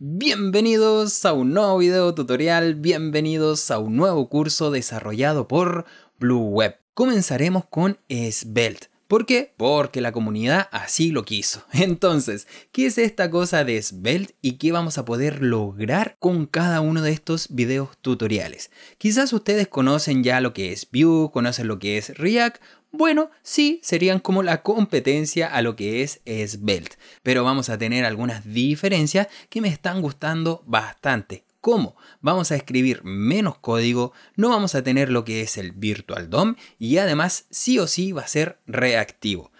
Bienvenidos a un nuevo video tutorial, bienvenidos a un nuevo curso desarrollado por Blue Web. Comenzaremos con Svelte. ¿Por qué? Porque la comunidad así lo quiso. Entonces, ¿qué es esta cosa de Svelte y qué vamos a poder lograr con cada uno de estos videos tutoriales? Quizás ustedes conocen ya lo que es Vue, conocen lo que es React, bueno, sí, serían como la competencia a lo que es Svelte, pero vamos a tener algunas diferencias que me están gustando bastante. ¿Cómo? Vamos a escribir menos código, no vamos a tener lo que es el Virtual DOM y además sí o sí va a ser reactivo.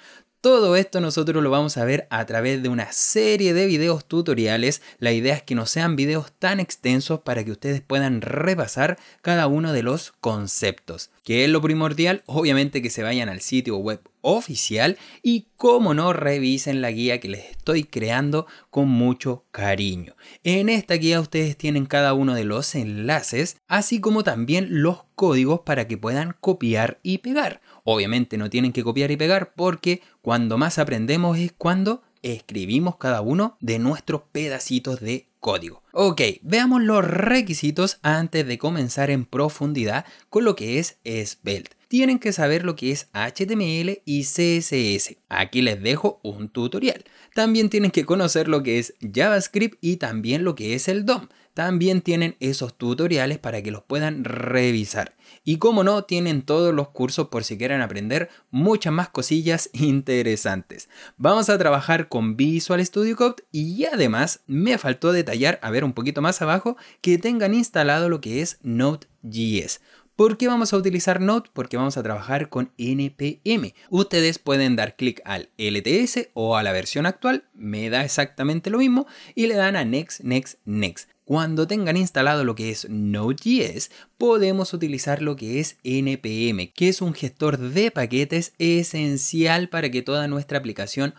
Todo esto nosotros lo vamos a ver a través de una serie de videos tutoriales. La idea es que no sean videos tan extensos para que ustedes puedan repasar cada uno de los conceptos. ¿Qué es lo primordial? Obviamente que se vayan al sitio web oficial y como no revisen la guía que les estoy creando con mucho cariño. En esta guía ustedes tienen cada uno de los enlaces, así como también los códigos para que puedan copiar y pegar. Obviamente no tienen que copiar y pegar porque cuando más aprendemos es cuando escribimos cada uno de nuestros pedacitos de código. Ok, veamos los requisitos antes de comenzar en profundidad con lo que es Svelte. Tienen que saber lo que es HTML y CSS. Aquí les dejo un tutorial. También tienen que conocer lo que es JavaScript y también lo que es el DOM también tienen esos tutoriales para que los puedan revisar. Y como no, tienen todos los cursos por si quieren aprender muchas más cosillas interesantes. Vamos a trabajar con Visual Studio Code y además me faltó detallar, a ver un poquito más abajo, que tengan instalado lo que es Node.js. ¿Por qué vamos a utilizar Node? Porque vamos a trabajar con NPM. Ustedes pueden dar clic al LTS o a la versión actual, me da exactamente lo mismo, y le dan a Next, Next, Next. Cuando tengan instalado lo que es Node.js, podemos utilizar lo que es NPM, que es un gestor de paquetes esencial para que toda nuestra aplicación.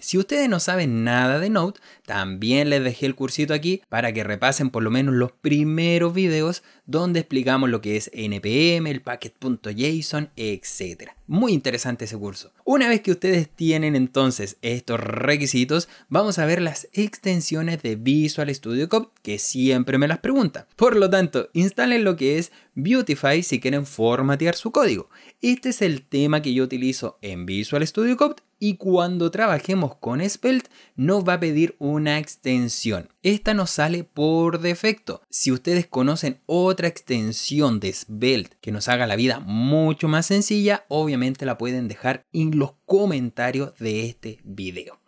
Si ustedes no saben nada de Node, también les dejé el cursito aquí para que repasen por lo menos los primeros videos donde explicamos lo que es npm, el packet.json, etc. Muy interesante ese curso. Una vez que ustedes tienen entonces estos requisitos, vamos a ver las extensiones de Visual Studio Code que siempre me las preguntan. Por lo tanto, instalen lo que es Beautify si quieren formatear su código. Este es el tema que yo utilizo en Visual Studio Code y cuando trabajemos con Svelte nos va a pedir una extensión. Esta nos sale por defecto. Si ustedes conocen otra extensión de Svelte que nos haga la vida mucho más sencilla, obviamente la pueden dejar en los comentarios de este video.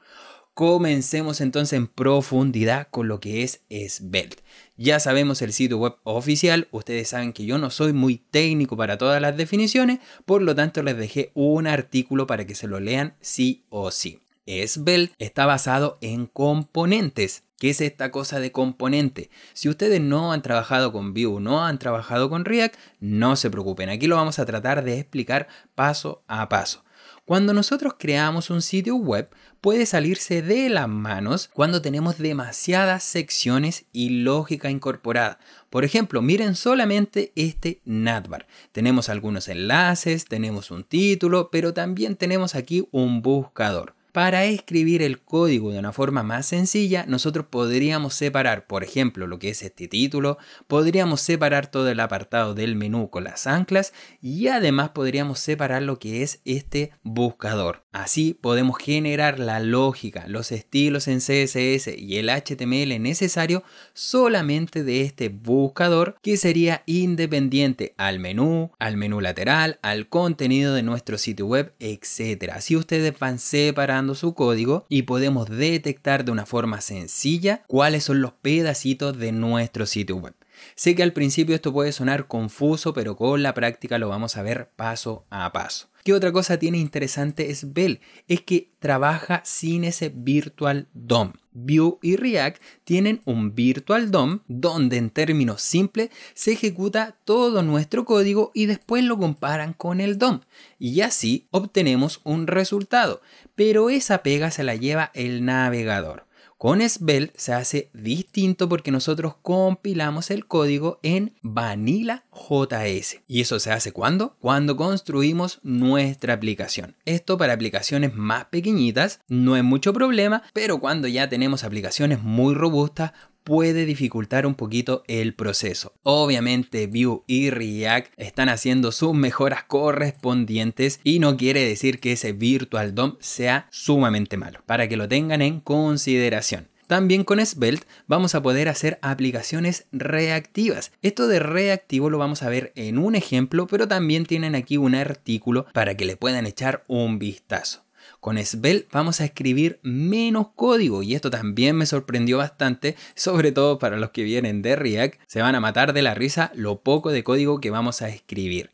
Comencemos entonces en profundidad con lo que es Svelte. Ya sabemos el sitio web oficial, ustedes saben que yo no soy muy técnico para todas las definiciones, por lo tanto les dejé un artículo para que se lo lean sí o sí. Svelte está basado en componentes. ¿Qué es esta cosa de componente? Si ustedes no han trabajado con Vue, no han trabajado con React, no se preocupen. Aquí lo vamos a tratar de explicar paso a paso. Cuando nosotros creamos un sitio web, puede salirse de las manos cuando tenemos demasiadas secciones y lógica incorporada. Por ejemplo, miren solamente este navbar. Tenemos algunos enlaces, tenemos un título, pero también tenemos aquí un buscador. Para escribir el código de una forma más sencilla, nosotros podríamos separar, por ejemplo, lo que es este título, podríamos separar todo el apartado del menú con las anclas y además podríamos separar lo que es este buscador. Así podemos generar la lógica, los estilos en CSS y el HTML necesario solamente de este buscador que sería independiente al menú, al menú lateral, al contenido de nuestro sitio web, etc. Así ustedes van separando su código y podemos detectar de una forma sencilla cuáles son los pedacitos de nuestro sitio web. Sé que al principio esto puede sonar confuso, pero con la práctica lo vamos a ver paso a paso. ¿Qué otra cosa tiene interesante es Bell? Es que trabaja sin ese Virtual DOM. Vue y React tienen un Virtual DOM donde en términos simples se ejecuta todo nuestro código y después lo comparan con el DOM. Y así obtenemos un resultado. Pero esa pega se la lleva el navegador. Con Svelte se hace distinto porque nosotros compilamos el código en Vanilla JS. ¿Y eso se hace cuando? Cuando construimos nuestra aplicación. Esto para aplicaciones más pequeñitas no es mucho problema, pero cuando ya tenemos aplicaciones muy robustas, puede dificultar un poquito el proceso. Obviamente Vue y React están haciendo sus mejoras correspondientes y no quiere decir que ese Virtual DOM sea sumamente malo, para que lo tengan en consideración. También con Svelte vamos a poder hacer aplicaciones reactivas. Esto de reactivo lo vamos a ver en un ejemplo, pero también tienen aquí un artículo para que le puedan echar un vistazo. Con Svelte vamos a escribir menos código y esto también me sorprendió bastante, sobre todo para los que vienen de React, se van a matar de la risa lo poco de código que vamos a escribir.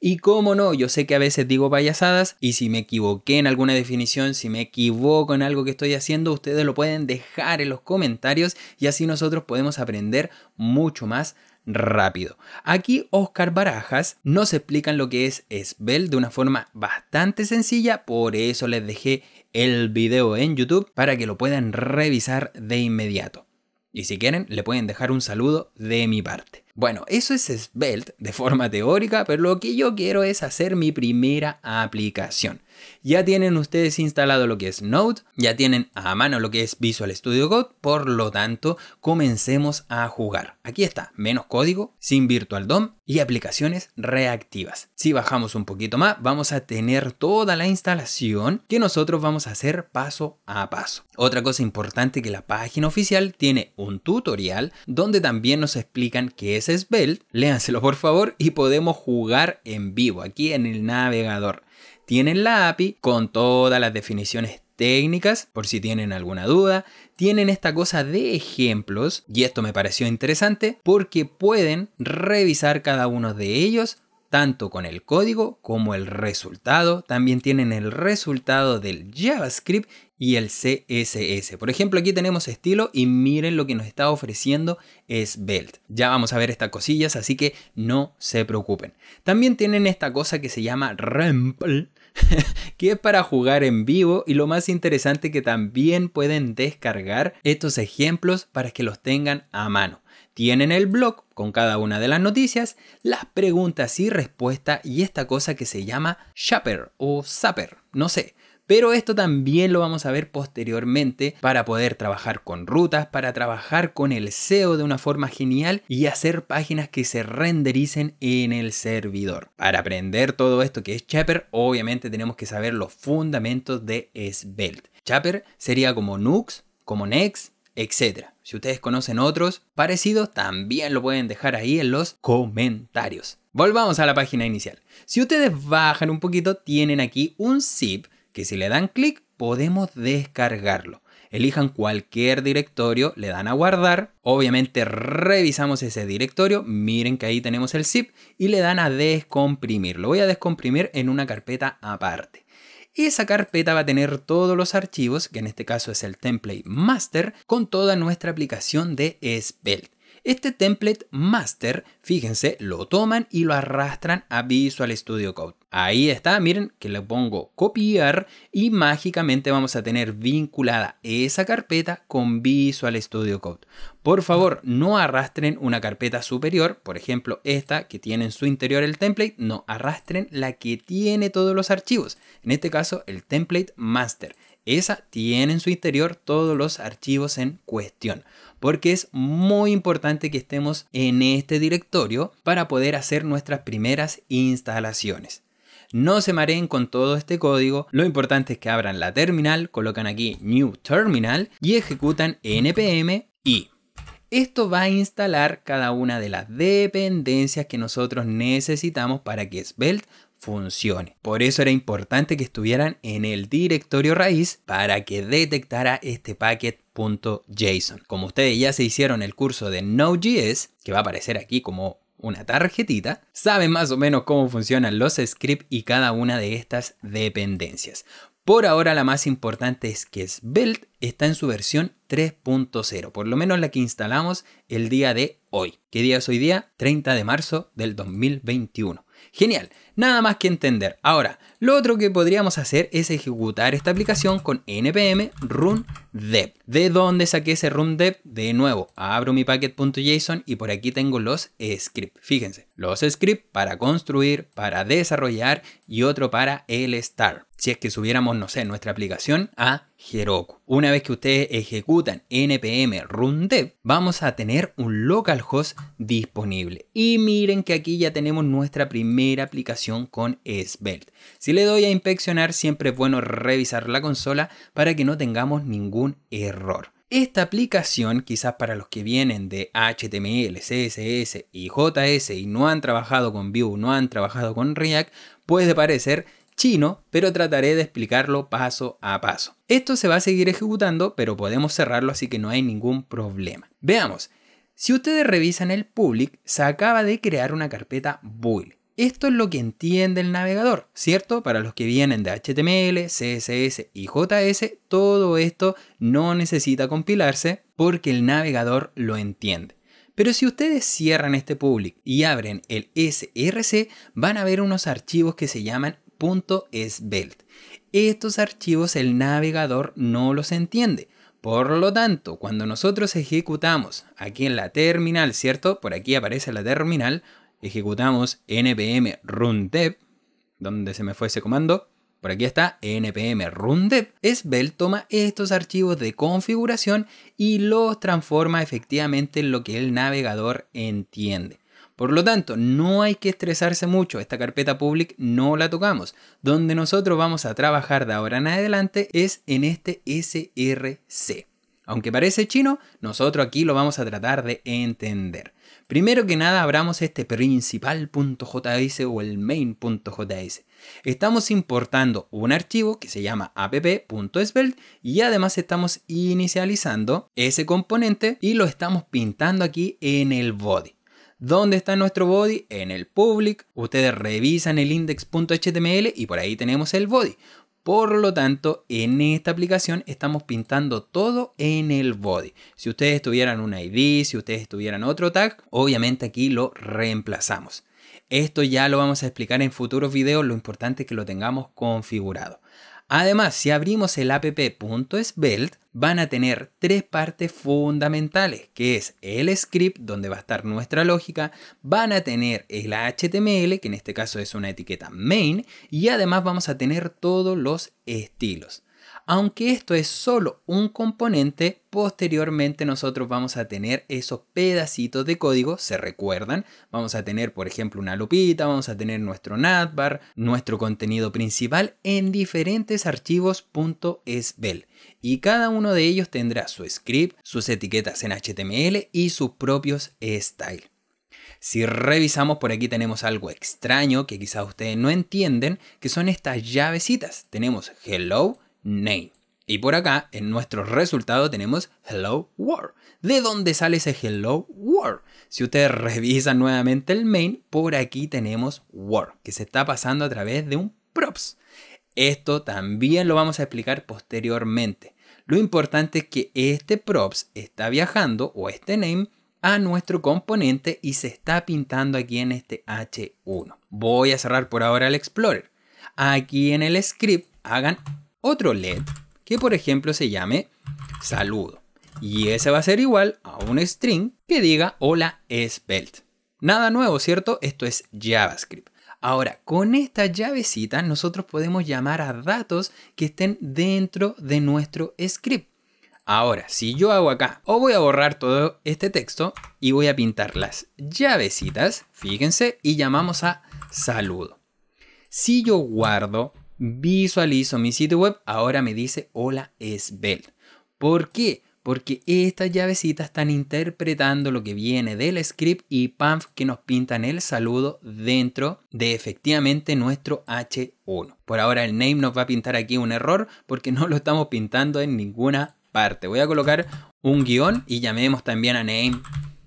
Y cómo no, yo sé que a veces digo payasadas y si me equivoqué en alguna definición, si me equivoco en algo que estoy haciendo, ustedes lo pueden dejar en los comentarios y así nosotros podemos aprender mucho más rápido. Aquí Oscar Barajas nos explican lo que es Svelte de una forma bastante sencilla, por eso les dejé el video en YouTube para que lo puedan revisar de inmediato. Y si quieren, le pueden dejar un saludo de mi parte. Bueno, eso es Svelte de forma teórica, pero lo que yo quiero es hacer mi primera aplicación. Ya tienen ustedes instalado lo que es Node, ya tienen a mano lo que es Visual Studio Code, por lo tanto, comencemos a jugar. Aquí está, menos código, sin Virtual DOM y aplicaciones reactivas. Si bajamos un poquito más, vamos a tener toda la instalación que nosotros vamos a hacer paso a paso. Otra cosa importante que la página oficial tiene un tutorial donde también nos explican qué es Svelte, léanselo por favor y podemos jugar en vivo aquí en el navegador. Tienen la API con todas las definiciones técnicas, por si tienen alguna duda. Tienen esta cosa de ejemplos, y esto me pareció interesante, porque pueden revisar cada uno de ellos tanto con el código como el resultado. También tienen el resultado del JavaScript y el CSS. Por ejemplo, aquí tenemos estilo y miren lo que nos está ofreciendo Svelte. Ya vamos a ver estas cosillas, así que no se preocupen. También tienen esta cosa que se llama Remple, que es para jugar en vivo y lo más interesante que también pueden descargar estos ejemplos para que los tengan a mano. Tienen el blog con cada una de las noticias, las preguntas y respuestas y esta cosa que se llama Shapper o Zapper, no sé. Pero esto también lo vamos a ver posteriormente para poder trabajar con rutas, para trabajar con el SEO de una forma genial y hacer páginas que se rendericen en el servidor. Para aprender todo esto que es Chapper, obviamente tenemos que saber los fundamentos de Svelte. Chapper sería como Nux, como Next, etc. Si ustedes conocen otros parecidos, también lo pueden dejar ahí en los comentarios. Volvamos a la página inicial. Si ustedes bajan un poquito, tienen aquí un zip que si le dan clic podemos descargarlo. Elijan cualquier directorio, le dan a guardar, obviamente revisamos ese directorio, miren que ahí tenemos el zip y le dan a descomprimir. Lo voy a descomprimir en una carpeta aparte. Esa carpeta va a tener todos los archivos, que en este caso es el template master, con toda nuestra aplicación de Svelte. Este template master, fíjense, lo toman y lo arrastran a Visual Studio Code. Ahí está, miren que le pongo copiar y mágicamente vamos a tener vinculada esa carpeta con Visual Studio Code. Por favor, no arrastren una carpeta superior, por ejemplo esta que tiene en su interior el template, no arrastren la que tiene todos los archivos, en este caso el template master. Esa tiene en su interior todos los archivos en cuestión porque es muy importante que estemos en este directorio para poder hacer nuestras primeras instalaciones. No se mareen con todo este código, lo importante es que abran la terminal, colocan aquí New Terminal y ejecutan npm y esto va a instalar cada una de las dependencias que nosotros necesitamos para que Svelte funcione. Por eso era importante que estuvieran en el directorio raíz para que detectara este packet.json. Como ustedes ya se hicieron el curso de Node.js, que va a aparecer aquí como una tarjetita, saben más o menos cómo funcionan los scripts y cada una de estas dependencias. Por ahora la más importante es que Svelte está en su versión 3.0, por lo menos la que instalamos el día de hoy. ¿Qué día es hoy día? 30 de marzo del 2021. Genial. Nada más que entender. Ahora, lo otro que podríamos hacer es ejecutar esta aplicación con npm run dev. ¿De dónde saqué ese run dev? De nuevo, abro mi packet.json y por aquí tengo los scripts. Fíjense, los scripts para construir, para desarrollar y otro para el start si es que subiéramos, no sé, nuestra aplicación a Heroku. Una vez que ustedes ejecutan npm run dev, vamos a tener un localhost disponible. Y miren que aquí ya tenemos nuestra primera aplicación con Svelte. Si le doy a inspeccionar, siempre es bueno revisar la consola para que no tengamos ningún error. Esta aplicación, quizás para los que vienen de HTML, CSS y JS y no han trabajado con Vue, no han trabajado con React, puede parecer chino, pero trataré de explicarlo paso a paso. Esto se va a seguir ejecutando, pero podemos cerrarlo así que no hay ningún problema. Veamos, si ustedes revisan el public, se acaba de crear una carpeta build. Esto es lo que entiende el navegador, ¿cierto? Para los que vienen de HTML, CSS y JS, todo esto no necesita compilarse porque el navegador lo entiende. Pero si ustedes cierran este public y abren el src, van a ver unos archivos que se llaman .svelte. Estos archivos el navegador no los entiende. Por lo tanto, cuando nosotros ejecutamos aquí en la terminal, ¿cierto? Por aquí aparece la terminal, ejecutamos npm run dev, donde se me fue ese comando, por aquí está npm run dev. Svelte toma estos archivos de configuración y los transforma efectivamente en lo que el navegador entiende. Por lo tanto, no hay que estresarse mucho, esta carpeta public no la tocamos. Donde nosotros vamos a trabajar de ahora en adelante es en este src. Aunque parece chino, nosotros aquí lo vamos a tratar de entender. Primero que nada abramos este principal.js o el main.js. Estamos importando un archivo que se llama app.svelte y además estamos inicializando ese componente y lo estamos pintando aquí en el body. ¿Dónde está nuestro body? En el public. Ustedes revisan el index.html y por ahí tenemos el body. Por lo tanto, en esta aplicación estamos pintando todo en el body. Si ustedes tuvieran un ID, si ustedes tuvieran otro tag, obviamente aquí lo reemplazamos. Esto ya lo vamos a explicar en futuros videos, lo importante es que lo tengamos configurado. Además, si abrimos el app.svelte, van a tener tres partes fundamentales, que es el script, donde va a estar nuestra lógica, van a tener el HTML, que en este caso es una etiqueta main, y además vamos a tener todos los estilos. Aunque esto es solo un componente, posteriormente nosotros vamos a tener esos pedacitos de código, se recuerdan, vamos a tener por ejemplo una lupita, vamos a tener nuestro navbar, nuestro contenido principal en diferentes archivos .svel y cada uno de ellos tendrá su script, sus etiquetas en HTML y sus propios style. Si revisamos por aquí tenemos algo extraño que quizás ustedes no entienden, que son estas llavecitas. Tenemos hello, name. Y por acá, en nuestro resultado, tenemos Hello World. ¿De dónde sale ese Hello World? Si ustedes revisan nuevamente el main, por aquí tenemos World, que se está pasando a través de un props. Esto también lo vamos a explicar posteriormente. Lo importante es que este props está viajando, o este name, a nuestro componente y se está pintando aquí en este H1. Voy a cerrar por ahora el Explorer. Aquí en el script hagan otro LED que por ejemplo se llame saludo. Y ese va a ser igual a un string que diga hola svelte. Nada nuevo, ¿cierto? Esto es JavaScript. Ahora, con esta llavecita nosotros podemos llamar a datos que estén dentro de nuestro script. Ahora, si yo hago acá, o voy a borrar todo este texto y voy a pintar las llavecitas, fíjense, y llamamos a saludo. Si yo guardo visualizo mi sitio web, ahora me dice hola Svelte. ¿Por qué? Porque estas llavecitas están interpretando lo que viene del script y PAMF que nos pintan el saludo dentro de efectivamente nuestro H1. Por ahora el name nos va a pintar aquí un error porque no lo estamos pintando en ninguna parte. Voy a colocar un guion y llamemos también a name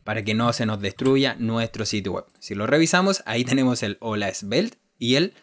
para que no se nos destruya nuestro sitio web. Si lo revisamos, ahí tenemos el hola Svelte y el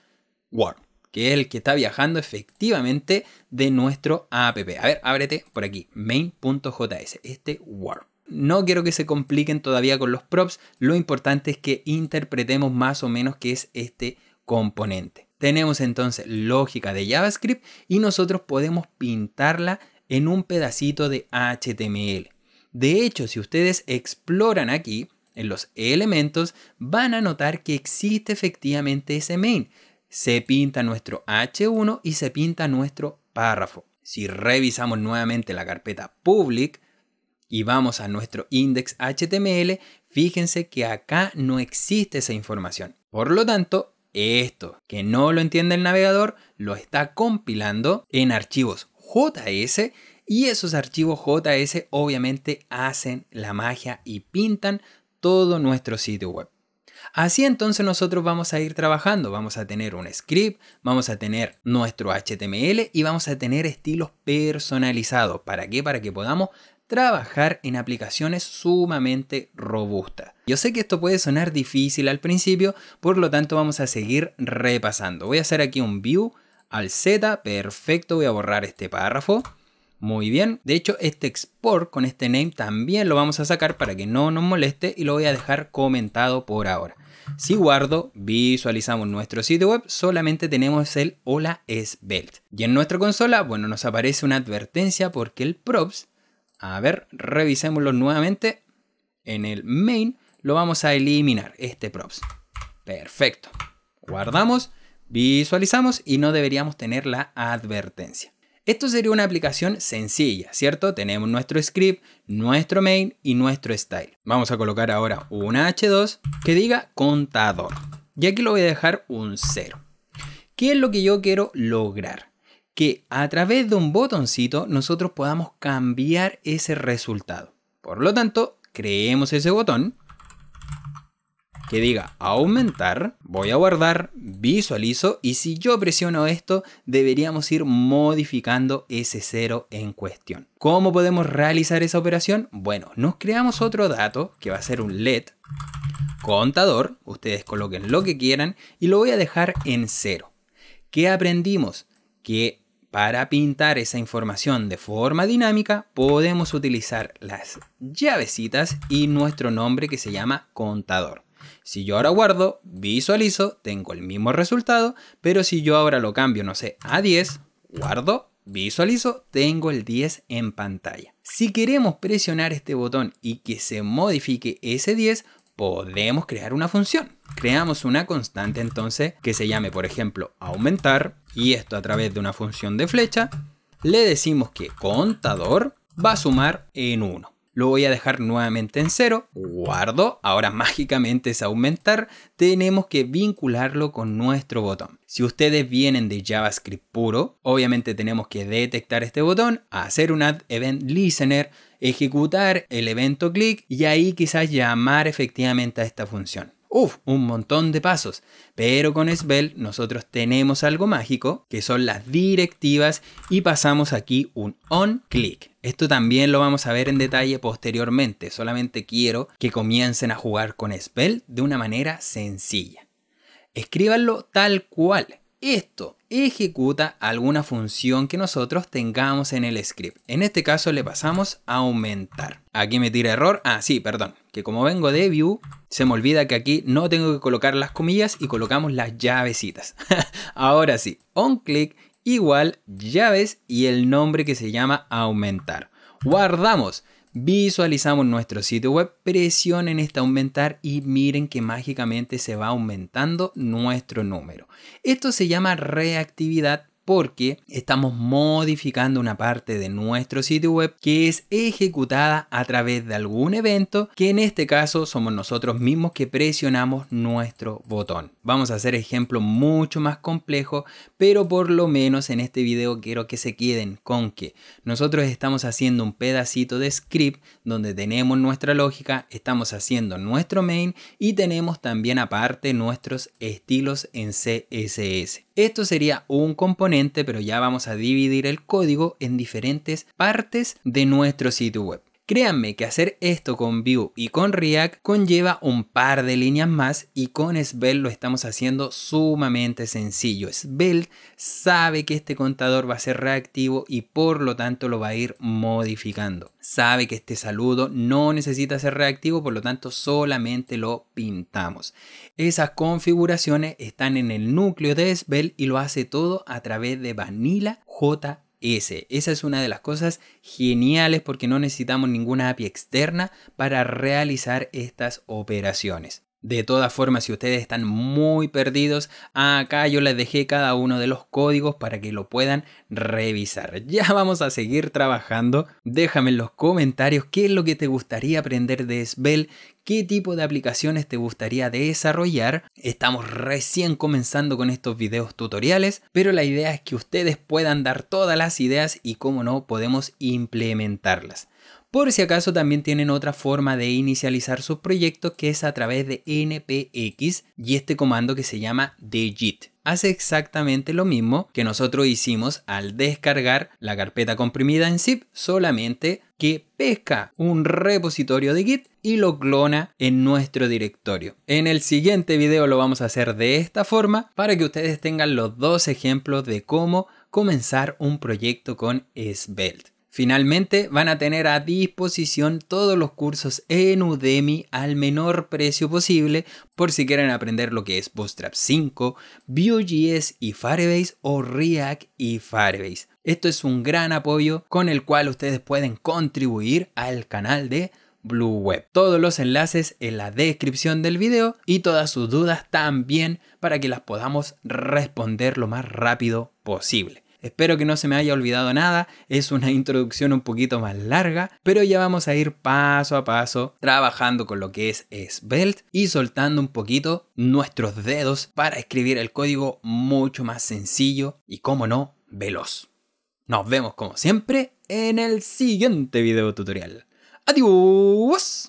Word que es el que está viajando efectivamente de nuestro app. A ver, ábrete por aquí, main.js, este Word. No quiero que se compliquen todavía con los props, lo importante es que interpretemos más o menos qué es este componente. Tenemos entonces lógica de JavaScript y nosotros podemos pintarla en un pedacito de HTML. De hecho, si ustedes exploran aquí, en los elementos, van a notar que existe efectivamente ese main. Se pinta nuestro H1 y se pinta nuestro párrafo. Si revisamos nuevamente la carpeta public y vamos a nuestro index HTML, fíjense que acá no existe esa información. Por lo tanto, esto que no lo entiende el navegador, lo está compilando en archivos JS y esos archivos JS obviamente hacen la magia y pintan todo nuestro sitio web. Así entonces nosotros vamos a ir trabajando, vamos a tener un script, vamos a tener nuestro HTML y vamos a tener estilos personalizados. ¿Para qué? Para que podamos trabajar en aplicaciones sumamente robustas. Yo sé que esto puede sonar difícil al principio, por lo tanto vamos a seguir repasando. Voy a hacer aquí un view al Z, perfecto, voy a borrar este párrafo. Muy bien, de hecho este export con este name también lo vamos a sacar para que no nos moleste y lo voy a dejar comentado por ahora. Si guardo, visualizamos nuestro sitio web, solamente tenemos el hola svelte. Y en nuestra consola, bueno, nos aparece una advertencia porque el props, a ver, revisémoslo nuevamente, en el main lo vamos a eliminar, este props. Perfecto. Guardamos, visualizamos y no deberíamos tener la advertencia. Esto sería una aplicación sencilla, ¿cierto? Tenemos nuestro script, nuestro main y nuestro style. Vamos a colocar ahora una H2 que diga contador. Y aquí lo voy a dejar un 0. ¿Qué es lo que yo quiero lograr? Que a través de un botoncito nosotros podamos cambiar ese resultado. Por lo tanto, creemos ese botón que diga aumentar, voy a guardar, visualizo y si yo presiono esto deberíamos ir modificando ese cero en cuestión. ¿Cómo podemos realizar esa operación? Bueno, nos creamos otro dato que va a ser un LED contador, ustedes coloquen lo que quieran y lo voy a dejar en cero. ¿Qué aprendimos? Que para pintar esa información de forma dinámica podemos utilizar las llavecitas y nuestro nombre que se llama contador. Si yo ahora guardo, visualizo, tengo el mismo resultado, pero si yo ahora lo cambio, no sé, a 10, guardo, visualizo, tengo el 10 en pantalla. Si queremos presionar este botón y que se modifique ese 10, podemos crear una función. Creamos una constante entonces que se llame, por ejemplo, aumentar, y esto a través de una función de flecha, le decimos que contador va a sumar en 1 lo voy a dejar nuevamente en cero, guardo, ahora mágicamente es aumentar, tenemos que vincularlo con nuestro botón. Si ustedes vienen de JavaScript puro, obviamente tenemos que detectar este botón, hacer un add event listener, ejecutar el evento click y ahí quizás llamar efectivamente a esta función. Uf, un montón de pasos. Pero con Svelte nosotros tenemos algo mágico, que son las directivas, y pasamos aquí un on click. Esto también lo vamos a ver en detalle posteriormente, solamente quiero que comiencen a jugar con Svelte de una manera sencilla. Escríbanlo tal cual. Esto ejecuta alguna función que nosotros tengamos en el script. En este caso le pasamos a aumentar. Aquí me tira error. Ah, sí, perdón. Que como vengo de view, se me olvida que aquí no tengo que colocar las comillas y colocamos las llavecitas. Ahora sí, on click igual llaves y el nombre que se llama aumentar. Guardamos. Visualizamos nuestro sitio web, presionen este aumentar y miren que mágicamente se va aumentando nuestro número. Esto se llama reactividad porque estamos modificando una parte de nuestro sitio web que es ejecutada a través de algún evento que en este caso somos nosotros mismos que presionamos nuestro botón. Vamos a hacer ejemplos mucho más complejos, pero por lo menos en este video quiero que se queden con que nosotros estamos haciendo un pedacito de script donde tenemos nuestra lógica, estamos haciendo nuestro main y tenemos también aparte nuestros estilos en CSS. Esto sería un componente, pero ya vamos a dividir el código en diferentes partes de nuestro sitio web. Créanme que hacer esto con Vue y con React conlleva un par de líneas más y con Svelte lo estamos haciendo sumamente sencillo. Svelte sabe que este contador va a ser reactivo y por lo tanto lo va a ir modificando. Sabe que este saludo no necesita ser reactivo, por lo tanto solamente lo pintamos. Esas configuraciones están en el núcleo de Svelte y lo hace todo a través de Vanilla JS. Esa es una de las cosas geniales porque no necesitamos ninguna API externa para realizar estas operaciones. De todas formas, si ustedes están muy perdidos, acá yo les dejé cada uno de los códigos para que lo puedan revisar. Ya vamos a seguir trabajando. Déjame en los comentarios qué es lo que te gustaría aprender de Svelte, qué tipo de aplicaciones te gustaría desarrollar. Estamos recién comenzando con estos videos tutoriales, pero la idea es que ustedes puedan dar todas las ideas y cómo no podemos implementarlas. Por si acaso también tienen otra forma de inicializar sus proyectos que es a través de npx y este comando que se llama dgit. Hace exactamente lo mismo que nosotros hicimos al descargar la carpeta comprimida en zip, solamente que pesca un repositorio de Git y lo clona en nuestro directorio. En el siguiente video lo vamos a hacer de esta forma para que ustedes tengan los dos ejemplos de cómo comenzar un proyecto con Svelte. Finalmente van a tener a disposición todos los cursos en Udemy al menor precio posible por si quieren aprender lo que es Bootstrap 5, Vue.js y Firebase o React y Firebase. Esto es un gran apoyo con el cual ustedes pueden contribuir al canal de Blue Web. Todos los enlaces en la descripción del video y todas sus dudas también para que las podamos responder lo más rápido posible. Espero que no se me haya olvidado nada, es una introducción un poquito más larga, pero ya vamos a ir paso a paso trabajando con lo que es Svelte y soltando un poquito nuestros dedos para escribir el código mucho más sencillo y, como no, veloz. Nos vemos como siempre en el siguiente video tutorial. Adiós.